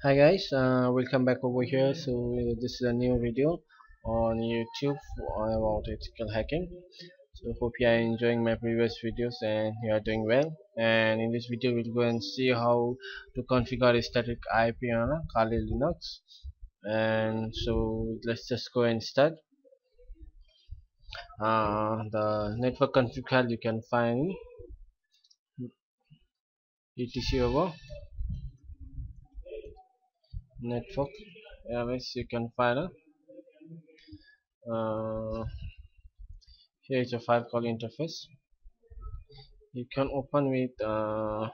hi guys. Uh, welcome back over here so uh, this is a new video on youtube about ethical hacking. So hope you are enjoying my previous videos and you are doing well. And in this video we'll go and see how to configure a static IP on a Kali Linux. And so let's just go and start. Uh, the network config file you can find. Etc. over network areas you can find uh, here is a file called interface. You can open with uh,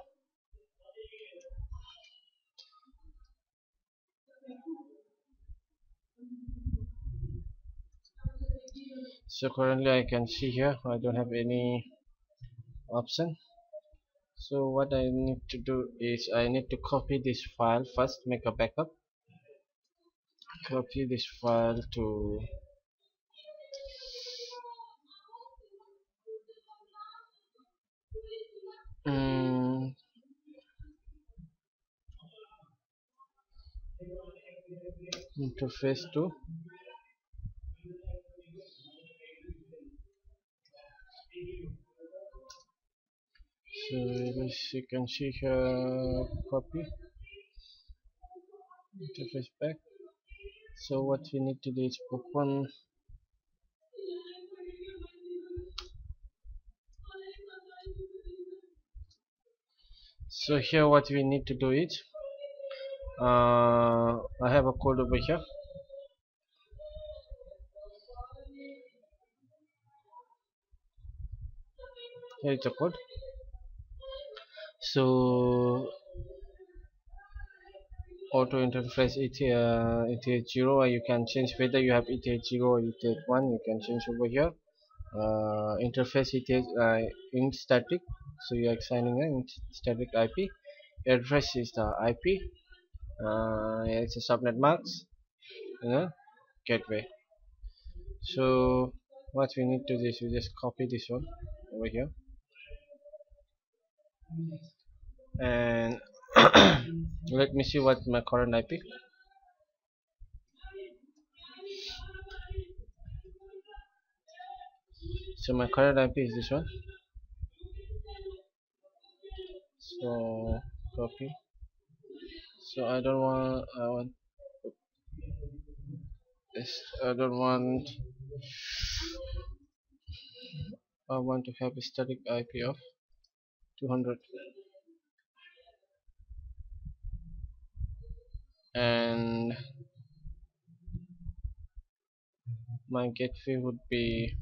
so currently I can see here I don't have any option so what I need to do is I need to copy this file first make a backup. Copy this file to mm, interface 2 let's can see her copy. Interface back. So what we need to do is open. so here what we need to do is uh, I have a code over here. Here is a code so auto interface ETH, uh, ETH0 you can change whether you have ETH0 or ETH1 you can change over here. Uh, interface ETH uh, in static. So you are assigning a static IP address is the IP uh, it's a subnet mask you know gateway. So what we need to do is we just copy this one over here and let me see what my current IP so my current IP is this one. So copy. So I don't want I want this I don't want I want to have a static IP of 200 and my get fee would be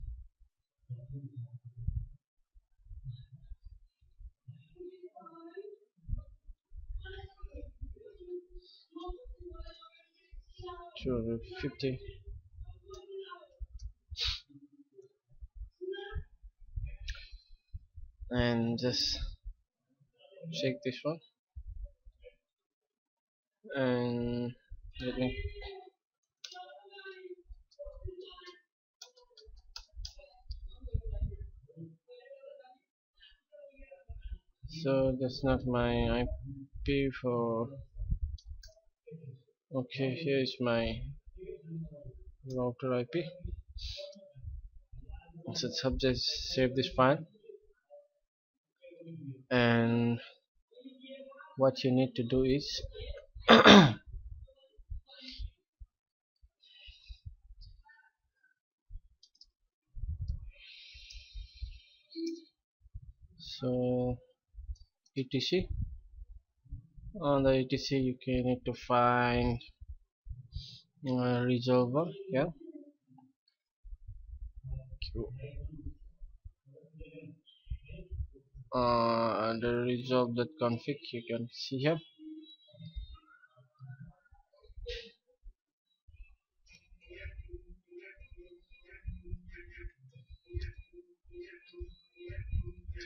two hundred fifty. And just check this one and let me so that's not my IP for okay here is my router IP so subject save this file. And what you need to do is so etc. On the etc you can need to find uh, resolver yeah. Uh, the resolve.config you can see here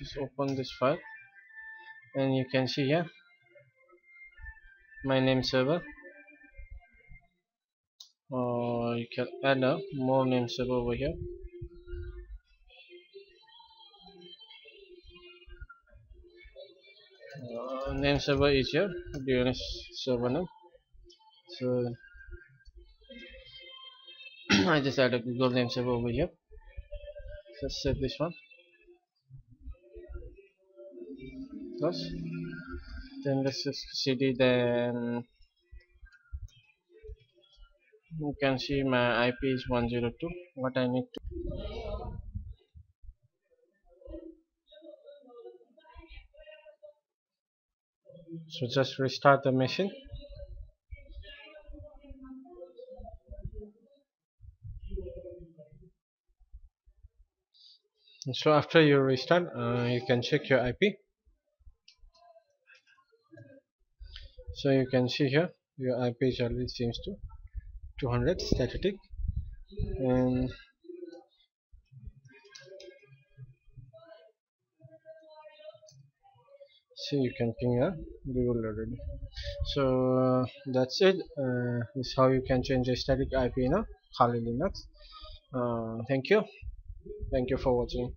just open this file. And you can see here. My name server. Or you can add a more name server over here. Uh, name server is your DNS server name? So I just add a Google name server over here. Let's save this one close then let's just cd then you can see my IP is 102 what I need to so just restart the machine. So after you restart uh, you can check your IP so you can see here your IP is already to 200 static and see you can ping a google already. So uh, that's it. Uh, this is how you can change a static ip in a kali linux uh, thank you. Thank you for watching